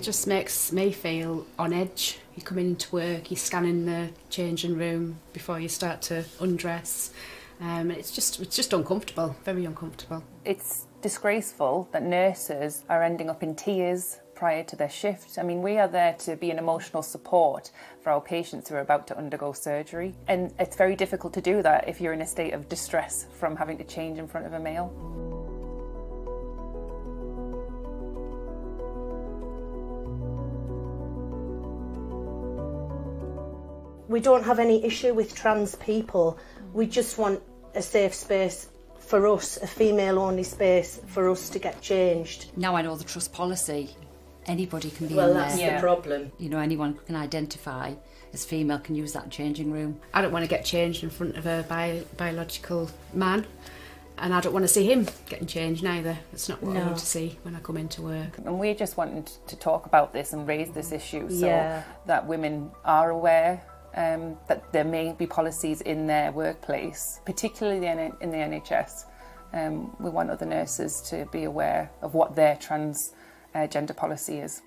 Just makes me feel on edge. You come into work, you scan in the changing room before you start to undress. Um, it's just it's just uncomfortable, very uncomfortable. It's disgraceful that nurses are ending up in tears prior to their shift. I mean, we are there to be an emotional support for our patients who are about to undergo surgery. And it's very difficult to do that if you're in a state of distress from having to change in front of a male. We don't have any issue with trans people. We just want a safe space for us, a female only space for us to get changed. Now I know the trust policy. Anybody can be Well, in that's there. the problem. You know, anyone can identify as female can use that changing room. I don't want to get changed in front of a bi- biological man, and I don't want to see him getting changed neither. It's not what I want to see when I come into work. And we're just wanted to talk about this and raise this issue so Yeah. that women are aware um, that there may be policies in their workplace, particularly in, the NHS. Um, we want other nurses to be aware of what their transgender uh, policy is.